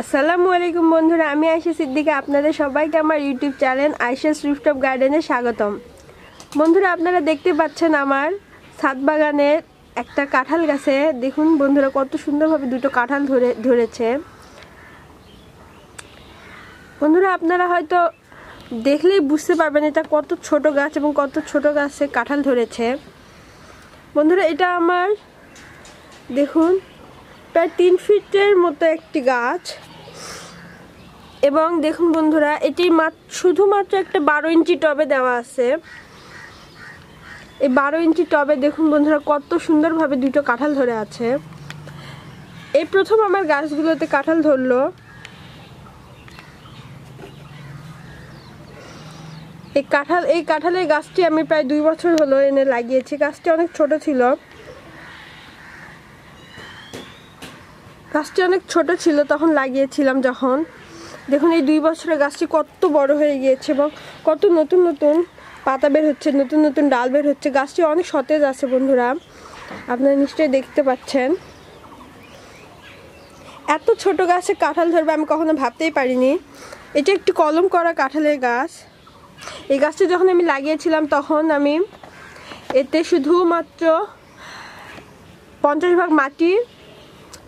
আসসালামু আলাইকুম বন্ধুরা, আমি আয়সা সিদ্দিকা, আপনাদের সবাইকে আমার ইউটিউব চ্যানেল আয়সাস রুফটপ গার্ডেনে স্বাগতম। বন্ধুরা, আপনারা দেখতে পাচ্ছেন আমার ছাদ বাগানের একটা কাঁঠাল গাছে, দেখুন বন্ধুরা কত সুন্দরভাবে দুটো কাঁঠাল ধরে, ধরেছে। বন্ধুরা, আপনারা হয়তো দেখলেই বুঝতে পারবেন এটা কত ছোট গাছ এবং কত ছোট গাছে কাঁঠাল ধরেছে। বন্ধুরা, এটা আমার, দেখুন প্রায় তিন ফিটের মতো একটি গাছ। এবং দেখুন বন্ধুরা, এটি শুধুমাত্র একটা বারো ইঞ্চি টবে দেওয়া আছে। এই বারো ইঞ্চি টবে দেখুন বন্ধুরা, কত সুন্দরভাবে দুটো কাঁঠাল ধরে আছে। এই প্রথম আমার গাছগুলোতে কাঁঠাল ধরলো। এই কাঁঠাল, এই কাঁঠালের গাছটি আমি প্রায় দুই বছর হলো এনে লাগিয়েছি। গাছটি অনেক ছোট ছিল। গাছটি অনেক ছোট ছিল, তখন লাগিয়েছিলাম যখন। দেখুন, এই দুই বছরের গাছটি কত বড় হয়ে গিয়েছে এবং কত নতুন নতুন পাতা বের হচ্ছে, নতুন নতুন ডাল বের হচ্ছে। গাছটি অনেক সতেজ আছে বন্ধুরা, আপনারা নিশ্চয়ই দেখতে পাচ্ছেন। এত ছোট গাছে কাঁঠাল ধরবে আমি কখনো ভাবতেই পারিনি। এটা একটি কলম করা কাঁঠালের গাছ। এই গাছটি যখন আমি লাগিয়েছিলাম তখন আমি এতে শুধুমাত্র পঞ্চাশ ভাগ মাটি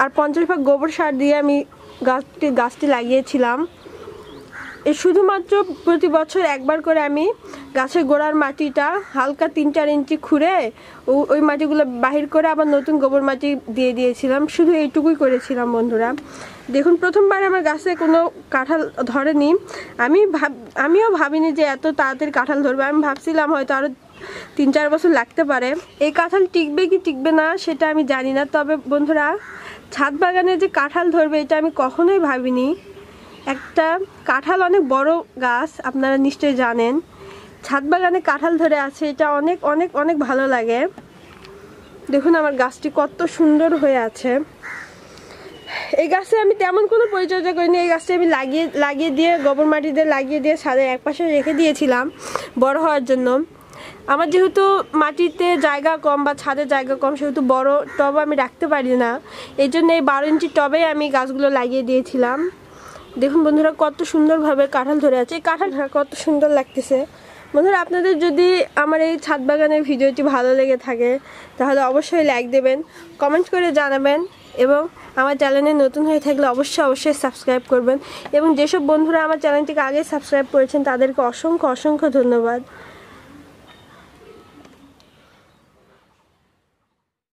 আর পঞ্চাশ ভাগ গোবর সার দিয়ে আমি গাছটি গাছটি লাগিয়েছিলাম। এ শুধুমাত্র প্রতি বছর একবার করে আমি গাছের গোড়ার মাটিটা হালকা তিন চার ইঞ্চি খুঁড়ে ওই মাটিগুলো বাহির করে আবার নতুন গোবর মাটি দিয়ে দিয়েছিলাম। শুধু এইটুকুই করেছিলাম বন্ধুরা। দেখুন, প্রথমবার আমার গাছে কোনো কাঁঠাল ধরেনি। আমি ভাব, আমিও ভাবিনি যে এত তাড়াতাড়ি কাঁঠাল ধরবে। আমি ভাবছিলাম হয়তো আরও তিন চার বছর লাগতে পারে। এই কাঁঠাল টিকবে কি টিকবে না সেটা আমি জানি না। তবে বন্ধুরা, ছাদ বাগানে যে কাঁঠাল ধরবে এটা আমি কখনোই ভাবিনি। একটা কাঁঠাল অনেক বড় গাছ, আপনারা নিশ্চয়ই জানেন। ছাদ বাগানে কাঁঠাল ধরে আছে, এটা অনেক অনেক অনেক ভালো লাগে। দেখুন আমার গাছটি কত সুন্দর হয়ে আছে। এই গাছে আমি তেমন কোনো পরিচর্যা করিনি। এই গাছটি আমি লাগিয়ে লাগিয়ে দিয়ে, গোবর মাটি দিয়ে লাগিয়ে দিয়ে ছাদের একপাশে রেখে দিয়েছিলাম বড় হওয়ার জন্য। আমার যেহেতু মাটিতে জায়গা কম বা ছাদের জায়গা কম, সেহেতু বড় টব আমি রাখতে পারি না। এই জন্য এই বারো ইঞ্চি টবে আমি গাছগুলো লাগিয়ে দিয়েছিলাম। দেখুন বন্ধুরা, কত সুন্দরভাবে কাঁঠাল ধরে আছে। এই কাঁঠাল কত সুন্দর লাগতেছে। বন্ধুরা, আপনাদের যদি আমার এই ছাদ বাগানের ভিডিওটি ভালো লেগে থাকে, তাহলে অবশ্যই লাইক দেবেন কমেন্ট করে জানাবেন এবং আমার চ্যানেলে নতুন হয়ে থাকলে অবশ্যই অবশ্যই সাবস্ক্রাইব করবেন। এবং যেসব বন্ধুরা আমার চ্যানেলটিকে আগে সাবস্ক্রাইব করেছেন, তাদেরকে অসংখ্য অসংখ্য ধন্যবাদ।